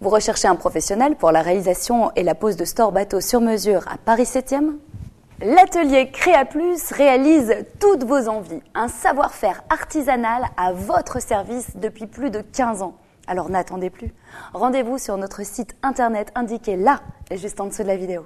Vous recherchez un professionnel pour la réalisation et la pose de store bateau sur mesure à Paris 7e L'atelier Créa Plus réalise toutes vos envies, un savoir-faire artisanal à votre service depuis plus de 15 ans. Alors n'attendez plus. Rendez-vous sur notre site internet indiqué là, juste en dessous de la vidéo.